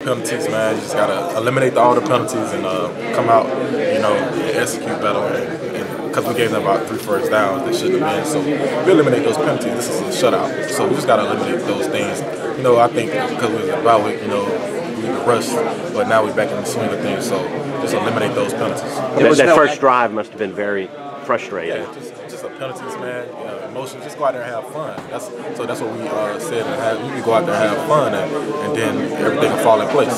Penalties, man. You just gotta eliminate all the penalties and uh, come out, you know, and execute better. Because we gave them about three first downs they shouldn't have been. So we eliminate those penalties. This is a shutout. So we just gotta eliminate those things. You know, I think because we was about it, you know, we rushed, but now we're back in the swing of things. So just eliminate those penalties. That, that first drive must have been very frustrating. Yeah, just, just a penalties, man. Emotions. Just go out there and have fun. That's so. That's what we uh, said. And have, go out there and have fun, and, and then everything will fall in place.